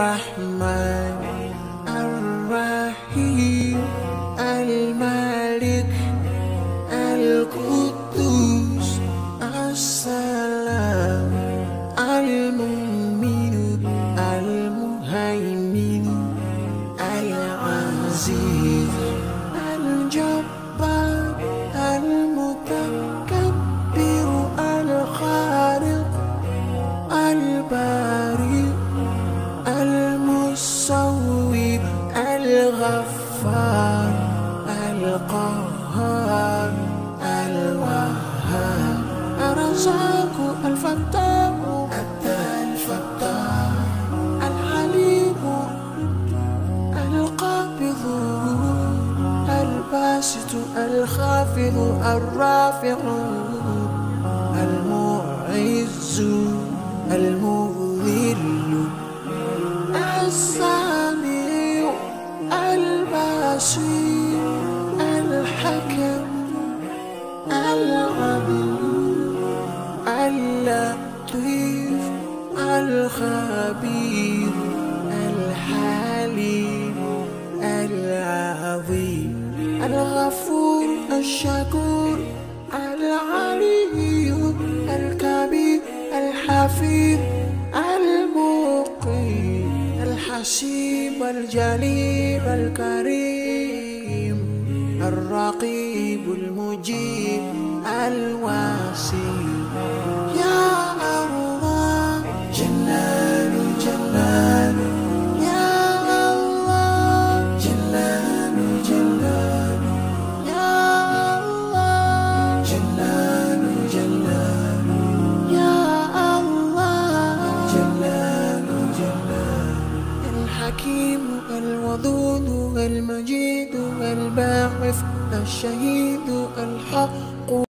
Ar-Rahman Ar-Rahim Al-Malik Al-Quddus As-Salam Al-Mu'min Al-Muhaymin Al-Aziz الغفار القهار الوهاب الرزاق الفتاح الفتاح الحليم القابض الباسط الخافض الرافع المعز المذل الحكم اللطيف الخبير الحليم العظيم الغفور الشكور الكبير المقيم الجليل الكريم. الرقيب المجيب الواسع الحكيم الودود المجيد الباعث الشهيد الحق.